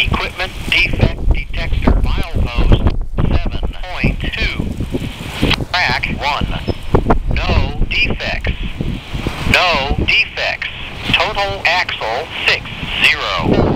Equipment defect detector milepost 7.2. Track 1. No defects. No defects. Total axle 60.